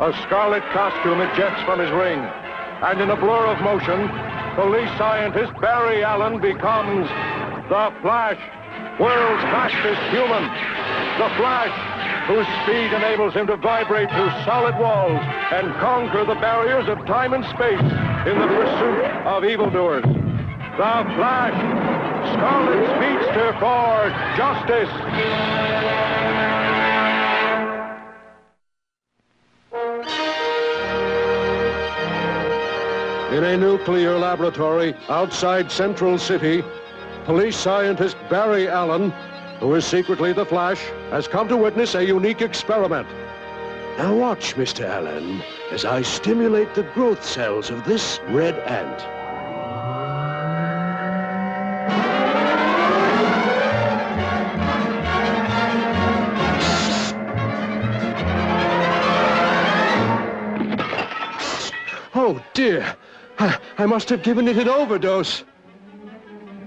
A scarlet costume ejects from his ring. And in a blur of motion, police scientist Barry Allen becomes the Flash, world's fastest human. The Flash, whose speed enables him to vibrate through solid walls and conquer the barriers of time and space in the pursuit of evildoers. The Flash, Scarlet Speedster for Justice. In a nuclear laboratory outside Central City, police scientist Barry Allen, who is secretly the Flash, has come to witness a unique experiment. Now watch, Mr. Allen, as I stimulate the growth cells of this red ant. Oh, dear. I, must have given it an overdose.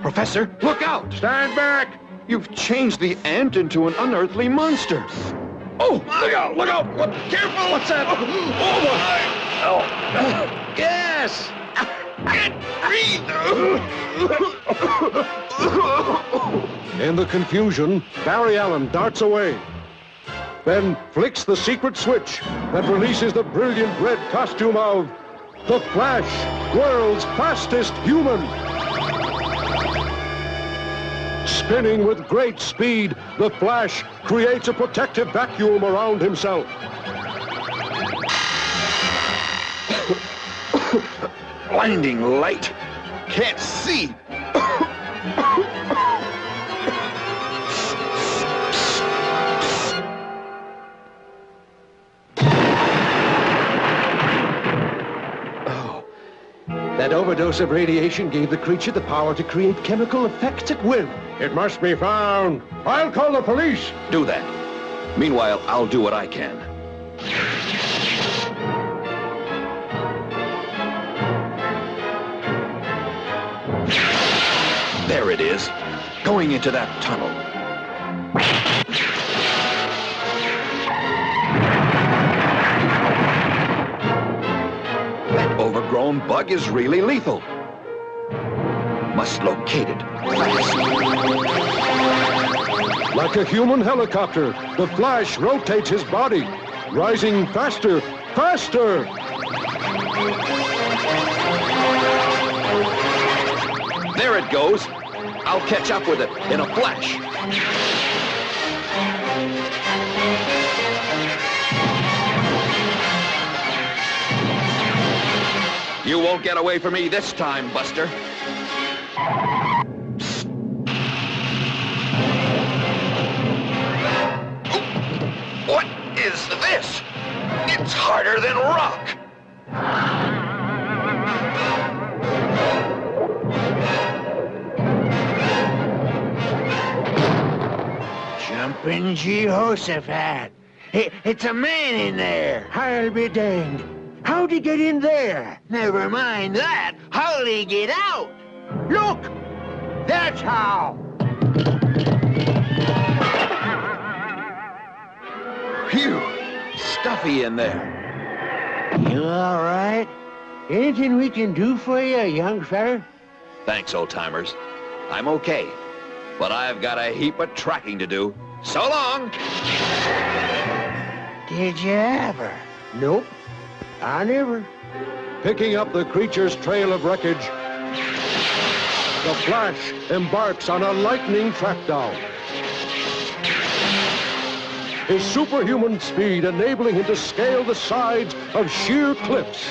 Professor, look out! Stand back! You've changed the ant into an unearthly monster. Oh, look out, look out! What, careful! What's that? Oh, oh. Yes! Can't breathe! In the confusion, Barry Allen darts away. Then flicks the secret switch that releases the brilliant red costume of the Flash, world's fastest human. Spinning with great speed, the Flash creates a protective vacuum around himself. Blinding light. Can't see. That overdose of radiation gave the creature the power to create chemical effects at will. It must be found. I'll call the police. Do that. Meanwhile, I'll do what I can. There it is, going into that tunnel. Bug is really lethal. Must locate it. Like a human helicopter, the Flash rotates his body, rising faster, faster. There it goes. I'll catch up with it in a flash. You won't get away from me this time, Buster. What is this? It's harder than rock. Jumping Jehoshaphat. It, it's a man in there. I'll be danged. How'd he get in there? Never mind that. How'd he get out? Look! That's how. Phew! Stuffy in there. You all right? Anything we can do for you, young fella? Thanks, old-timers. I'm okay. But I've got a heap of tracking to do. So long! Did you ever? Nope. I never. Picking up the creature's trail of wreckage, the Flash embarks on a lightning track down. His superhuman speed enabling him to scale the sides of sheer cliffs.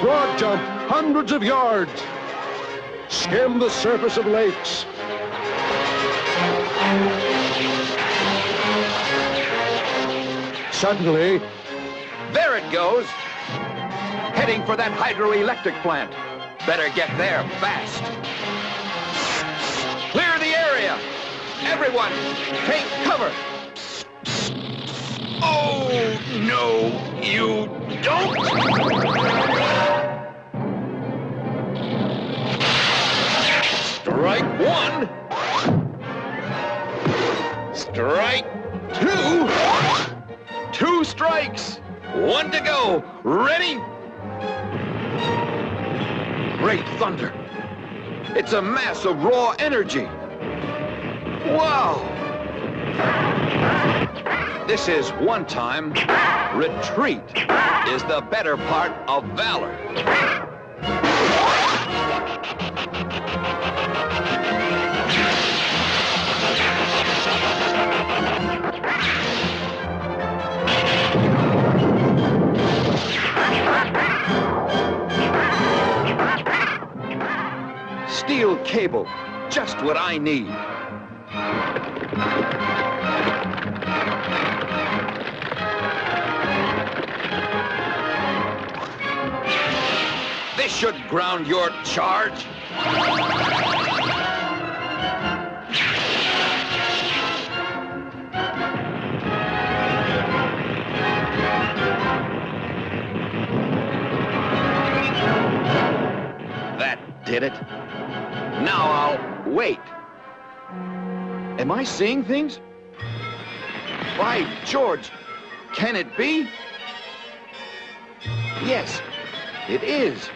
Broad jump hundreds of yards. Skim the surface of lakes. Suddenly, goes! Heading for that hydroelectric plant. Better get there fast. Clear the area! Everyone, take cover! Oh, no, you don't! To go. Ready? Great thunder. It's a mass of raw energy. Wow. This is one time. Retreat is the better part of valor. Cable, just what I need. This should ground your charge. Now I'll wait. Am I seeing things? By George, can it be? Yes, it is.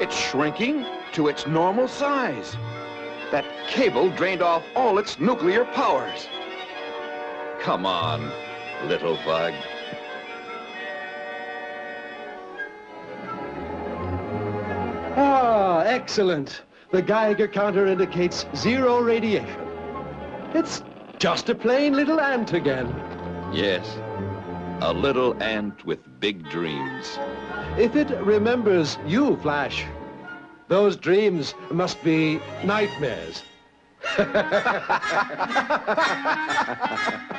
It's shrinking to its normal size. That cable drained off all its nuclear powers. Come on, little bug. Ah, excellent. The Geiger counter indicates zero radiation. It's just a plain little ant again. Yes, a little ant with big dreams. If it remembers you, Flash, those dreams must be nightmares.